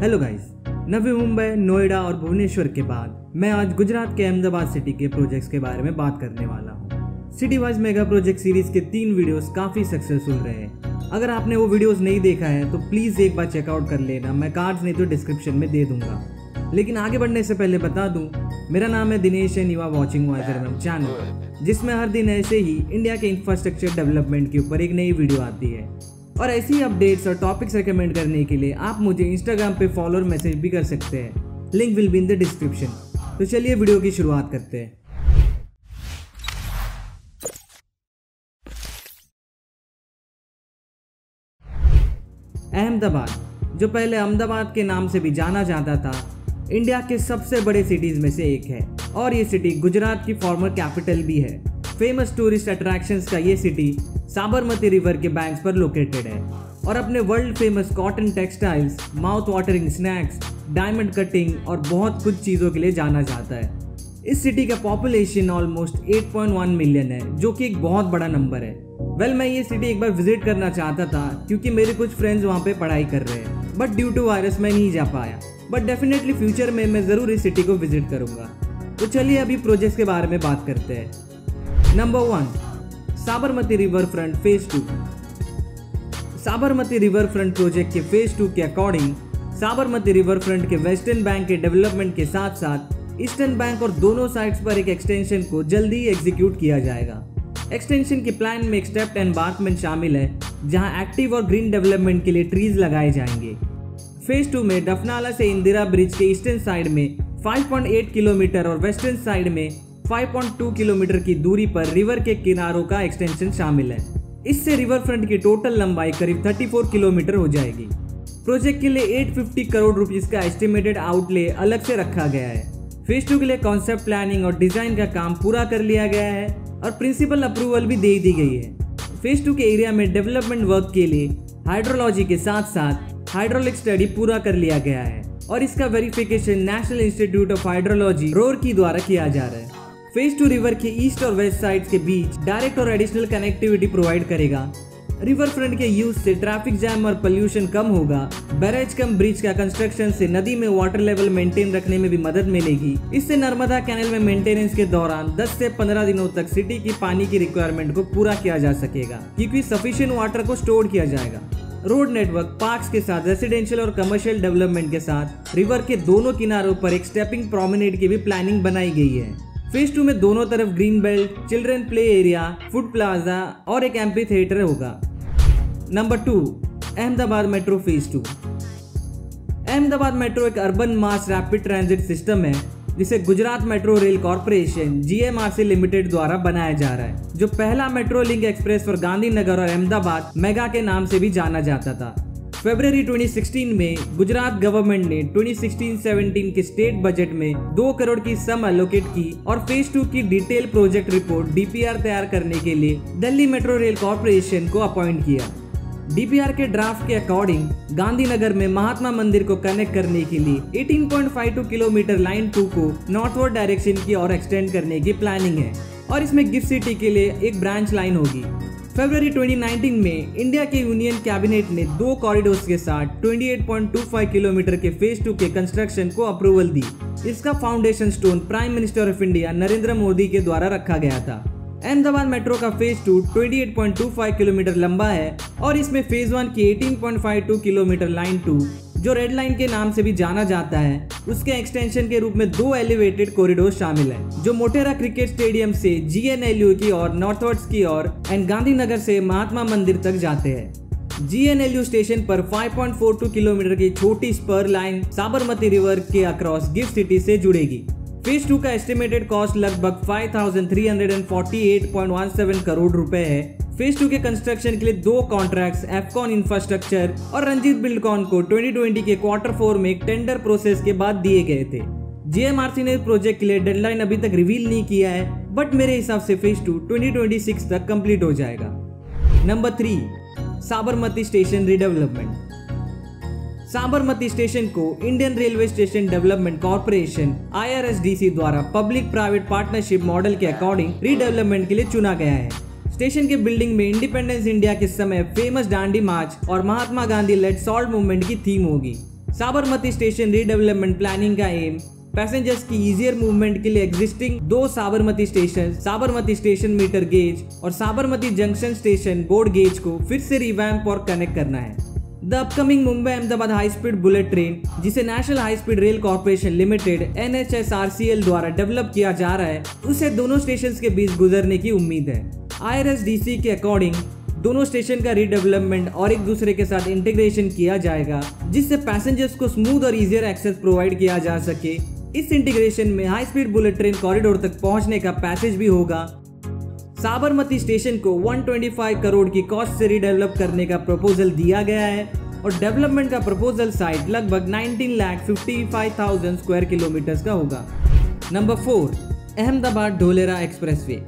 Hello guys Navi Mumbai, Noida और भुवनेश्वर के बाद मैं आज गुजरात के अहमदाबाद सिटी के प्रोजेक्ट्स के बारे में बात करने वाला हूँ। City wise mega project series के तीन वीडियोस काफ़ी सक्सेसफुल रहे अगर आपने वो वीडियोस नहीं देखा है तो प्लीज़ एक बार चेकआउट कर लेना, मैं कार्ड्स नहीं तो डिस्क्रिप्शन में दे दूँगा। लेकिन आगे बढ़ने से पहले बता दूँ, मेरा नाम है Dinesh and you are watching Wiser channel जिसमें हर दिन ऐसे ही इंडिया के इंफ्रास्ट्रक्चर डेवलपमेंट के ऊपर एक नई वीडियो आती है। और ऐसी अपडेट्स और टॉपिक्स रिकमेंड करने के लिए आप मुझे इंस्टाग्राम पे फॉलो और मैसेज भी कर सकते हैं। Link will be in the description तो चलिए वीडियो की शुरुआत करते हैं। अहमदाबाद, जो पहले अहमदाबाद के नाम से भी जाना जाता था, इंडिया के सबसे बड़े सिटीज़ में से एक है। और ये सिटी गुजरात की फॉर्मर कैपिटल भी है। फ़ेमस टूरिस्ट अट्रैक्शंस का ये सिटी साबरमती रिवर के बैंक्स पर लोकेटेड है। और अपने world famous cotton textiles mouth watering snacks diamond cutting और बहुत कुछ चीज़ों के लिए जाना जाता है। इस सिटी का पॉपुलेशन ऑलमोस्ट 8.1 मिलियन है जो कि एक बहुत बड़ा नंबर है। वेल well, मैं ये सिटी एक बार विज़िट करना चाहता था क्योंकि मेरे कुछ फ्रेंड्स वहाँ पे पढ़ाई कर रहे हैं। बट ड्यू टू वायरस मैं नहीं जा पाया। बट डेफिनेटली फ्यूचर में मैं ज़रूर इस सिटी को विज़िट करूँगा। तो चलिए अभी प्रोजेक्ट के बारे में बात करते हैं। Number one Sabarmati river front phase two Sabarmati river front project के फ़ेज़ टू के अकॉर्डिंग साबरमती रिवर फ्रंट के वेस्टर्न बैंक के डेवलपमेंट के साथ साथ ईस्टर्न बैंक और दोनों साइड्स पर एक एक्सटेंशन को जल्दी ही एग्जीक्यूट किया जाएगा। एक्सटेंशन के प्लान में एक स्टेप एनबार्कमेंट शामिल है, जहाँ एक्टिव और ग्रीन डेवलपमेंट के लिए ट्रीज लगाए जाएँगे। फ़ेज़ टू में डफनाला से इंदिरा ब्रिज के ईस्टर्न साइड में 5.8 किलोमीटर और वेस्टर्न साइड में 5.2 किलोमीटर की दूरी पर रिवर के किनारों का एक्सटेंशन शामिल है। इससे रिवर फ्रंट की टोटल लंबाई करीब 34 किलोमीटर हो जाएगी। प्रोजेक्ट के लिए 850 करोड़ रुपीस का एस्टिमेटेड आउटले अलग से रखा गया है। फ़ेज़ टू के लिए कॉन्सेप्ट प्लानिंग और डिज़ाइन का काम पूरा कर लिया गया है और प्रिंसिपल अप्रूवल भी दे दी गई है। फ़ेज़ टू के एरिया में डेवलपमेंट वर्क के लिए हाइड्रोलॉजी के साथ साथ हाइड्रोलिक स्टडी पूरा कर लिया गया है और इसका verification national institute of hydrology Roorkee की द्वारा किया जा रहा है। फ़ेज़ टू रिवर के ईस्ट और वेस्ट साइड के बीच डायरेक्ट और एडिशनल कनेक्टिविटी प्रोवाइड करेगा। रिवर फ्रंट के यूज़ से ट्रैफ़िक जैम और पोल्यूशन कम होगा। बैरेज कम ब्रिज का कंस्ट्रक्शन से नदी में वाटर लेवल मेंटेन रखने में भी मदद मिलेगी। इससे नर्मदा कैनल में मेंटेनेंस के दौरान 10 से 15 दिनों तक सिटी की पानी की रिक्वायरमेंट को पूरा किया जा सकेगा, क्योंकि सफिशियंट वाटर को स्टोर किया जाएगा। रोड नेटवर्क पार्क्स के साथ रेसिडेंशियल और कमर्शियल डेवलपमेंट के साथ रिवर के दोनों किनारों पर एक स्टेपिंग प्रोमिनेट की भी प्लानिंग बनाई गई है। फ़ेज़ टू में दोनों तरफ़ green belt children play area food plaza और एक एम्पी थिएटर होगा। Number two Ahmedabad metro phase two Ahmedabad metro एक urban mass rapid transit system है, जिसे Gujarat metro rail corporation GMRC limited द्वारा बनाया जा रहा है, जो पहला metro link express for Gandhinagar और अहमदाबाद मेगा के नाम से भी जाना जाता था। फरवरी 2016 में गुजरात गवर्नमेंट ने 2016-17 के स्टेट बजट में दो करोड़ की सम एलोकेट की और फ़ेज़ टू की डिटेल प्रोजेक्ट रिपोर्ट डीपीआर तैयार करने के लिए दिल्ली मेट्रो रेल कॉरपोरेशन को अपॉइंट किया। डीपीआर के ड्राफ्ट के अकॉर्डिंग गांधीनगर में महात्मा मंदिर को कनेक्ट करने के लिए 18.52 किलोमीटर लाइन टू को नॉर्थवर्ड डायरेक्शन की ओर एक्सटेंड करने की प्लानिंग है और इसमें गिफ्ट सिटी के लिए एक ब्रांच लाइन होगी। फरवरी 2019 में इंडिया के यूनियन कैबिनेट ने दो कॉरिडोर के साथ 28.25 किलोमीटर के फ़ेज़ टू के कंस्ट्रक्शन को अप्रूवल दी। इसका foundation stone prime minister of India Narendra Modi के द्वारा रखा गया था। अहमदाबाद मेट्रो का फ़ेज़ टू 28.25 किलोमीटर लंबा है और इसमें फ़ेज़ वन की 18.52 किलोमीटर लाइन टू जो रेड लाइन के नाम से भी जाना जाता है उसके एक्सटेंशन के रूप में दो एलिवेटेड कॉरिडोर शामिल है जो मोटेरा क्रिकेट स्टेडियम से जीएनएलयू की ओर नॉर्थवर्ड्स की ओर एंड गांधीनगर से महात्मा मंदिर तक जाते हैं। जीएनएलयू स्टेशन पर 5.42 किलोमीटर की छोटी स्पर लाइन साबरमती रिवर के अक्रॉस गिफ्ट सिटी से जुड़ेगी। फ़ेज़ टू का एस्टिमेटेड कॉस्ट लगभग 5,348.17 करोड़ रुपए है। फ़ेज़ टू के कंस्ट्रक्शन के लिए दो कॉन्ट्रैक्ट्स एफकॉन इंफ्रास्ट्रक्चर और रंजीत बिल्डकॉन को 2020 के क्वार्टर फोर में टेंडर प्रोसेस के बाद दिए गए थे। जीएमआरसी ने प्रोजेक्ट के लिए डेडलाइन अभी तक रिवील नहीं किया है बट मेरे हिसाब से फ़ेज़ टू 2026 तक कंप्लीट हो जाएगा। Number three Sabarmati station redevelopment Sabarmati station को Indian railway station development corporation I द्वारा पब्लिक प्राइवेट पार्टनरशिप मॉडल के अकॉर्डिंग रीडेवलपमेंट के लिए चुना गया है। स्टेशन के बिल्डिंग में इंडिपेंडेंस इंडिया के समय फ़ेमस डांडी मार्च और Mahatma Gandhi led salt movement की थीम होगी। साबरमती स्टेशन रीडेवलपमेंट प्लानिंग का एम पैसेंजर्स की इजियर मूवमेंट के लिए एग्जिस्टिंग दो Sabarmati station Sabarmati station metre gauge और Sabarmati junction station broad gauge को फिर से रिवैम्प और कनेक्ट करना है। The upcoming Mumbai Ahmedabad high speed bullet train जिसे national high speed rail corporation limited NHSRCL द्वारा डेवलप किया जा रहा है, उसे दोनों स्टेशन के बीच गुजरने की उम्मीद है। आई के अकॉर्डिंग दोनों स्टेशन का रीडेवलपमेंट और एक दूसरे के साथ इंटीग्रेशन किया जाएगा जिससे पैसेंजर्स को स्मूथ और इजियर एक्सेस प्रोवाइड किया जा सके। इस इंटीग्रेशन में high speed bullet train corridor तक पहुँचने का पैसेज भी होगा। साबरमती स्टेशन को 125 करोड़ की कॉस्ट से रीडेवलप करने का प्रपोजल दिया गया है और डेवलपमेंट का प्रपोजल साइट लगभग 19 लाख 55,000 स्क्वायर किलोमीटर का होगा। Number four Ahmedabad Dholera expressway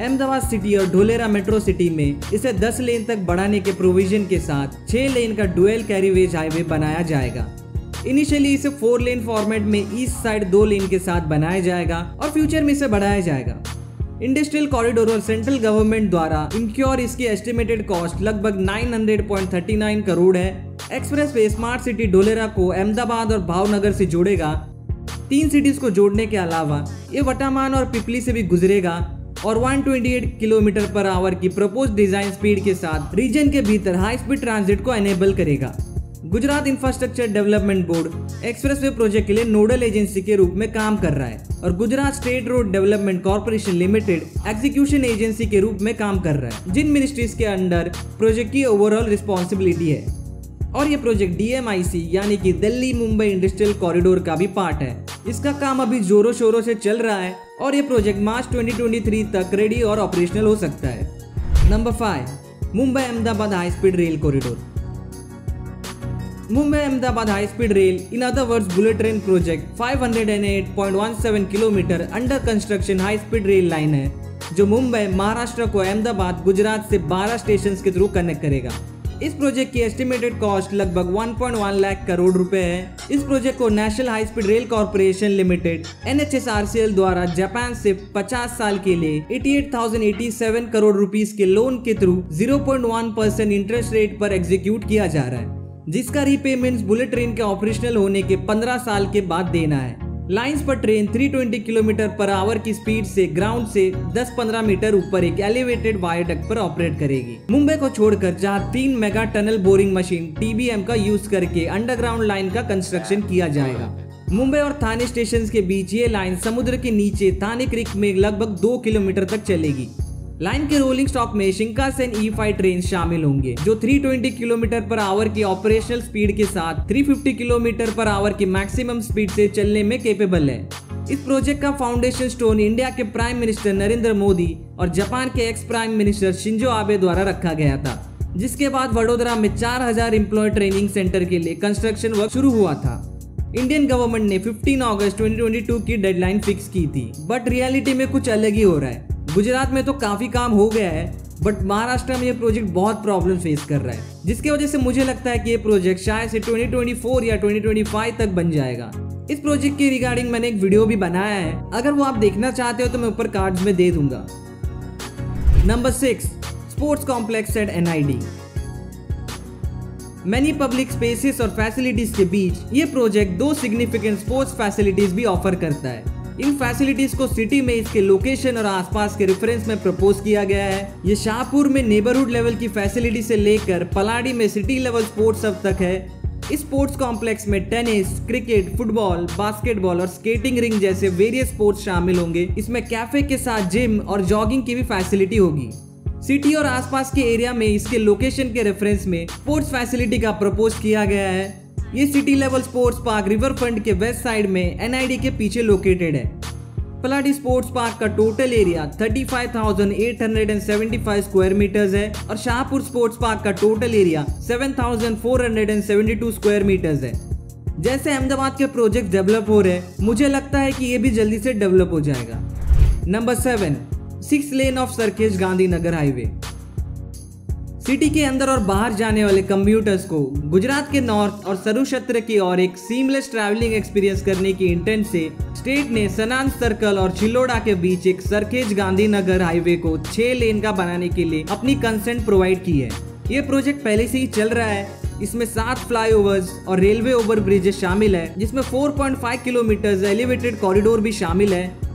Ahmedabad city और ढोलेरा मेट्रो सिटी में इसे 10 लेन तक बढ़ाने के प्रोविज़न के साथ 6 लेन का डुअल कैरीवेज हाईवे बनाया जाएगा। इनिशियली इसे फोर लेन फॉर्मेट में ईस्ट साइड दो लेन के साथ बनाया जाएगा और फ्यूचर में इसे बढ़ाया जाएगा। इंडस्ट्रियल कॉरिडोर और सेंट्रल गवर्नमेंट द्वारा इंक्योर इसकी एस्टिमेटेड कॉस्ट लगभग 900.39 करोड़ है। Expressway smart city Dholera को अहमदाबाद और भावनगर से जोड़ेगा। तीन सिटीज़ को जोड़ने के अलावा ये वटामान और पिपली से भी गुजरेगा। और 128 किलोमीटर पर आवर की प्रपोज डिज़ाइन स्पीड के साथ रीजन के भीतर हाई स्पीड ट्रांजिट को एनेबल करेगा। Gujarat infrastructure development board expressway project के लिए नोडल एजेंसी के रूप में काम कर रहा है और Gujarat state road development corporation limited execution agency के रूप में काम कर रहा है, जिन मिनिस्ट्रीज के अंडर प्रोजेक्ट की ओवरऑल रिस्पॉन्सिबिलिटी है। और ये प्रोजेक्ट डीएमआईसी यानी कि दिल्ली मुंबई इंडस्ट्रियल कॉरिडोर का भी पार्ट है। इसका काम अभी जोरों शोरों से चल रहा है और ये प्रोजेक्ट मार्च 2023 तक रेडी और ऑपरेशनल हो सकता है। Number five Mumbai Ahmedabad high speed rail corridor Mumbai Ahmedabad high speed rail in other words bullet train project 508.17 kilometre under construction high speed rail line है, जो मुंबई महाराष्ट्र को अहमदाबाद गुजरात से 12 स्टेशन के थ्रू कनेक्ट करेगा। इस प्रोजेक्ट की एस्टिमेटेड कॉस्ट लगभग 1.1 लाख करोड़ रुपए है। इस प्रोजेक्ट को national high speed rail corporation limited N द्वारा जापान से 50 साल के लिए 88,087 करोड़ रुपीस के लोन के थ्रू 0.1 परसेंट इंटरेस्ट रेट पर एग्जीक्यूट किया जा रहा है जिसका रीपेमेंट बुलेट ट्रेन के ऑपरेशनल होने के 15 साल के बाद देना है। लाइंस पर ट्रेन 320 किलोमीटर पर आवर की स्पीड से, ग्राउंड से 10-15 मीटर ऊपर एक एलिवेटेड वायोडक्ट पर ऑपरेट करेगी। मुंबई को छोड़कर जहाँ तीन mega tunnel boring machine TBM का यूज़ करके अंडरग्राउंड लाइन का कंस्ट्रक्शन किया जाएगा। मुंबई और थाने स्टेशन के बीच ये लाइन समुद्र के नीचे थाने क्रिक में लगभग दो किलोमीटर तक चलेगी। लाइन के रोलिंग स्टॉक में शिंकासेन ई फाइव ट्रेन शामिल होंगे, जो 320 किलोमीटर पर आवर की ऑपरेशनल स्पीड के साथ 350 किलोमीटर पर आवर की मैक्सिमम स्पीड से चलने में केपेबल है। इस प्रोजेक्ट का फाउंडेशन स्टोन इंडिया के प्राइम मिनिस्टर नरेंद्र मोदी और जापान के ex prime minister Shinzo Abe द्वारा रखा गया था, जिसके बाद वडोदरा में 4000 एम्प्लॉय ट्रेनिंग सेंटर के लिए कंस्ट्रक्शन वर्क शुरू हुआ था। इंडियन गवर्नमेंट ने 15 अगस्त 2022 की डेडलाइन फिक्स की थी बट रियलिटी में कुछ अलग ही हो रहा है। गुजरात में तो काफ़ी काम हो गया है बट महाराष्ट्र में ये प्रोजेक्ट बहुत प्रॉब्लम फेस कर रहा है। जिसकी वजह से मुझे लगता है कि ये प्रोजेक्ट शायद से 2024 या 2025 तक बन जाएगा। इस प्रोजेक्ट के रिगार्डिंग मैंने एक वीडियो भी बनाया है। अगर वो आप देखना चाहते हो तो मैं ऊपर कार्ड्स में दे दूँगा। Number six sports complex at NID many public spaces और फैसिलिटीज़ के बीच ये प्रोजेक्ट दो सिग्निफिकेंट स्पोर्ट्स फैसिलिटीज़ भी ऑफ़र करता है। इन फैसिलिटीज़ को सिटी में, इसके लोकेशन और आसपास के रेफरेंस में प्रपोज किया गया है। ये शाहपुर में नेबरहुड लेवल की फैसिलिटी से लेकर पलाड़ी में सिटी लेवल स्पोर्ट्स अब तक है। इस स्पोर्ट्स कॉम्प्लेक्स में टेनिस क्रिकेट फुटबॉल बास्केटबॉल और स्केटिंग रिंग जैसे वेरियस स्पोर्ट्स शामिल होंगे। इसमें कैफ़े के साथ जिम और जॉगिंग की भी फैसिलिटी होगी। सिटी और आसपास के एरिया में इसके लोकेशन के रेफरेंस में स्पोर्ट्स फैसिलिटी का प्रपोज किया गया है। ये city level sports park river front के वेस्ट साइड में एनआईडी के पीछे लोकेटेड है। पलाडी स्पोर्ट्स पार्क का टोटल एरिया 35,875 स्क्वायर मीटर्स है और शाहपुर स्पोर्ट्स पार्क का टोटल एरिया 7,472 स्क्वायर मीटर्स है। जैसे अहमदाबाद के प्रोजेक्ट डेवलप हो रहे हैं मुझे लगता है कि ये भी जल्दी से डेवलप हो जाएगा। Number seven six lane of Sarkhej Gandhinagar highway city के अंदर और बाहर जाने वाले कंप्यूटर्स को गुजरात के नॉर्थ और सरु क्षेत्र की ओर एक सीमलेस ट्रैवलिंग एक्सपीरियंस करने की इंटेंट से स्टेट ने सनान सर्कल और चिल्लोड़ा के बीच एक सरखेज गांधीनगर हाईवे को छह लेन का बनाने के लिए अपनी कंसेंट प्रोवाइड की है। ये प्रोजेक्ट पहले से ही चल रहा है। इसमें सात फ्लाईओवर्स और रेलवे ओवर ब्रिजेस शामिल है, जिसमें 4.5 किलोमीटर एलिवेटेड कॉरिडोर भी शामिल है।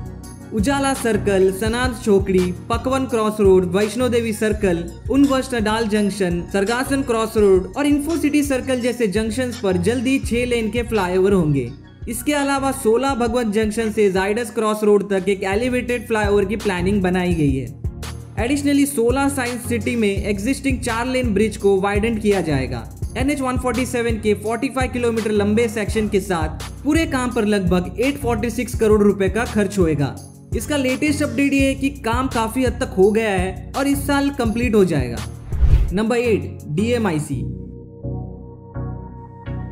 Ujala circle, Sanand Chokdi Pakwan cross road, Vaishno Devi circle उनवस्ट अडाल जंक्शन, सरगासन क्रॉस रोड और इन्फो सिटी सर्कल जैसे जंक्शन पर जल्द ही छह लेन के फ्लाईओवर होंगे। इसके अलावा 16 भगवत जंक्शन से जाइडस क्रॉस रोड तक एक एलिवेटेड फ्लाईओवर की प्लानिंग बनाई गई है। एडिशनली 16 साइंस सिटी में एग्जिस्टिंग चार लेन ब्रिज को वाइडेंट किया जाएगा। एन एच के 45 किलोमीटर लंबे सेक्शन के साथ पूरे काम पर लगभग 846 करोड़ रुपए का खर्च होएगा। इसका लेटेस्ट अपडेट ये है कि काम काफ़ी हद तक हो गया है और इस साल कंप्लीट हो जाएगा। Number eight DMIC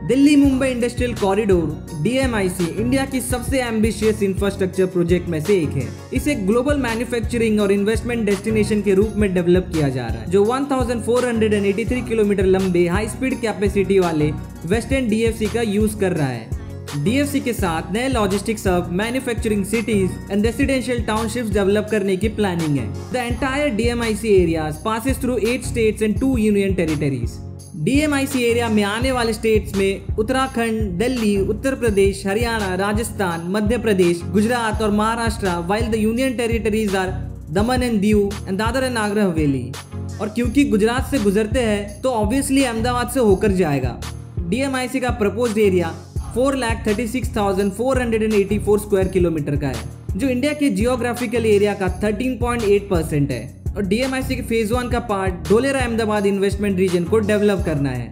Delhi Mumbai industrial corridor DMIC India की सबसे एम्बिशियस इंफ्रास्ट्रक्चर प्रोजेक्ट में से एक है। इसे ग्लोबल मैन्युफैक्चरिंग और इन्वेस्टमेंट डेस्टिनेशन के रूप में डेवलप किया जा रहा है, जो 1483 किलोमीटर लंबे हाई स्पीड कैपेसिटी वाले वेस्टर्न डीएफसी का यूज़ कर रहा है। डीएफसी के साथ नए logistics hub manufacturing cities and residential townships develop करने की प्लानिंग है। The entire DMIC areas passes through eight states and two union territories DMIC area में आने वाले स्टेट्स में उत्तराखंड, दिल्ली, उत्तर प्रदेश, हरियाणा, राजस्थान, मध्य प्रदेश, गुजरात और Maharashtra while the union territories are Daman and Diu and Dadra and Nagar Haveli. और क्योंकि गुजरात से गुजरते हैं तो ऑब्वियसली अहमदाबाद से होकर जाएगा। डीएमआईसी का proposed area four lakh thirty six thousand four hundred and eighty four square kilometre का है, जो इंडिया के जियोग्राफिकल एरिया का थर्टीन पॉइंट एट परसेंट है। और डीएमआईसी के फ़ेज़ वन का part Dholera Ahmedabad investment region को डेवलप करना है।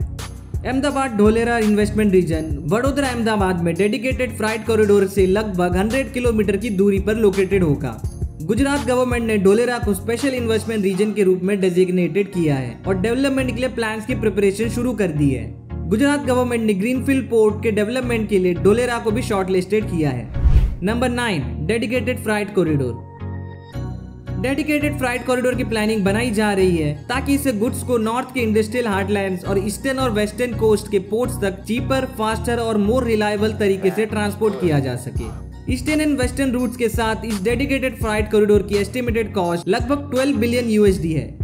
अहमदाबाद ढोलेरा इन्वेस्टमेंट रीजन वडोदरा अहमदाबाद में डेडिकेटेड फ्राइट कॉरिडोर से लगभग 100 किलोमीटर की दूरी पर लोकेटेड होगा। गुजरात गवर्नमेंट ने ढोलेरा को स्पेशल इन्वेस्टमेंट रीजन के रूप में डेजिग्नेटेड किया है और डेवलपमेंट के लिए प्लान्स की प्रिपरेशन शुरू कर दी है। गुजरात गवर्नमेंट ने ग्रीनफील्ड पोर्ट के डेवलपमेंट के लिए डोलेरा को भी शॉर्टलिस्टेड किया है। Number nine, dedicated freight corridor. Dedicated freight corridor की प्लानिंग बनाई जा रही है ताकि इससे गुड्स को नॉर्थ के इंडस्ट्रियल हार्टलैंड्स और ईस्टर्न और वेस्टर्न कोस्ट के पोर्ट्स तक चीपर, फास्टर और मोर रिलायबल तरीके से ट्रांसपोर्ट किया जा सके। ईस्टर्न एंड वेस्टर्न रूट्स के साथ इस डेडिकेटेड फ्राइट कॉरिडोर की एस्टिमेटेड कॉस्ट लगभग 12 बिलियन यूएसडी है।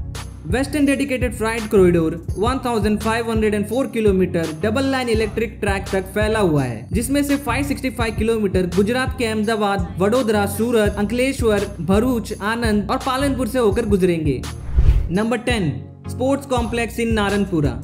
Western dedicated freight corridor 1504 kilometre double line electric track तक फैला हुआ है, जिसमें से 565 किलोमीटर गुजरात के अहमदाबाद, वडोदरा, सूरत, अंकलेश्वर, भरूच, आनंद और पालनपुर से होकर गुजरेंगे। Number ten sports complex in Naranpura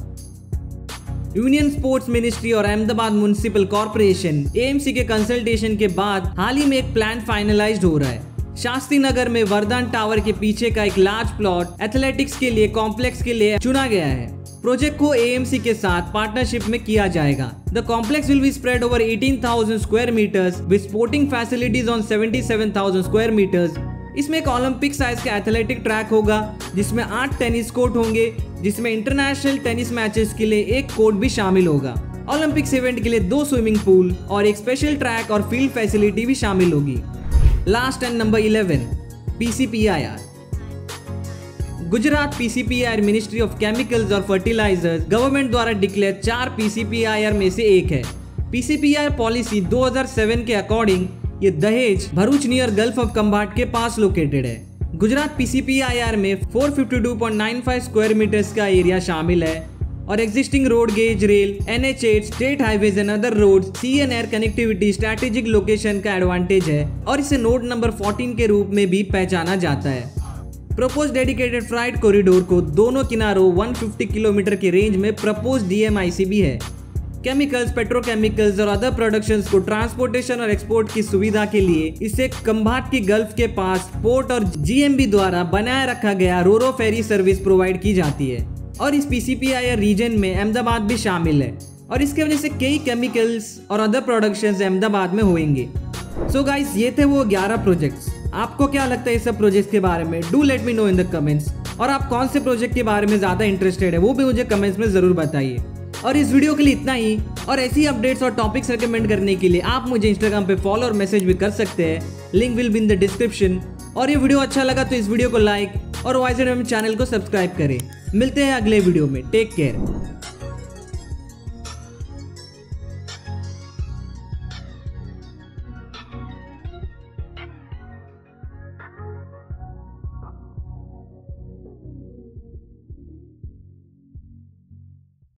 union sports ministry और अहमदाबाद म्यूनिसिपल कॉरपोरेशन एएमसी के कंसल्टेशन के बाद हाल ही में एक प्लान फाइनलाइज्ड हो रहा है। शास्त्री नगर में वरदान टावर के पीछे का एक लार्ज प्लॉट एथलेटिक्स के लिए कॉम्प्लेक्स के लिए चुना गया है। प्रोजेक्ट को एएमसी के साथ पार्टनरशिप में किया जाएगा। The complex will be spread over 18,000 square metres with sporting facilities on 77,000 square metres इसमें एक ओलंपिक साइज़ का एथलेटिक ट्रैक होगा जिसमें आठ टेनिस कोर्ट होंगे जिसमें इंटरनेशनल टेनिस मैचेस के लिए एक कोर्ट भी शामिल होगा। ओलंपिक्स इवेंट के लिए दो स्विमिंग पूल और एक स्पेशल ट्रैक और फ़ील्ड फैसिलिटी भी शामिल होगी। Last and number eleven PCPIR Gujarat PCPIR ministry of chemicals और फर्टिलाइजर्स गवर्नमेंट द्वारा डिक्लेयर चार पीसीपीआईआर में से एक है। पीसीपीआईआर पॉलिसी 2007 के अकॉर्डिंग ये Dahej Bharuch near gulf of Cambay के पास लोकेटेड है। गुजरात पीसीपीआईआर में 452.95 स्क्वायर मीटर्स का एरिया शामिल है। और broad gauge rail N H state highways and other road sea and air connectivity strategic location का एडवांटेज है और इसे नोड नंबर 14 के रूप में भी पहचाना जाता है। प्रपोज डेडिकेटेड फ्राइट कॉरिडोर को दोनों किनारों 150 किलोमीटर के रेंज में प्रपोज डीएमआईसी भी है। केमिकल्स पेट्रोकेमिकल्स और अदर प्रोडक्शंस को ट्रांसपोर्टेशन और एक्सपोर्ट की सुविधा के लिए इसे कंभाट की गल्फ के पास पोर्ट और जीएमबी द्वारा बनाए रखा गया रोरो फेरी सर्विस प्रोवाइड की जाती है। और इस पी पीसीपीआई रीजन में अहमदाबाद भी शामिल है। और इसके वजह से कई केमिकल्स और अदर प्रोडक्शन अहमदाबाद में होंगे सो so गाइस ये थे वो 11 प्रोजेक्ट्स आपको क्या लगता है इस सब प्रोजेक्ट्स के बारे में? Do let me know in the comments और आप कौन से प्रोजेक्ट के बारे में ज़्यादा इंटरेस्टेड है, वो भी मुझे कमेंट्स में ज़रूर बताइए। और इस वीडियो के लिए इतना ही। और ऐसी अपडेट्स और टॉपिक्स रिकमेंड करने के लिए आप मुझे इंस्टाग्राम पे फॉलो और मैसेज भी कर सकते हैं। Link will be in the description और ये वीडियो अच्छा लगा तो इस वीडियो को लाइक और वाइज चैनल को सब्सक्राइब करें। मिलते हैं अगले वीडियो में। Take care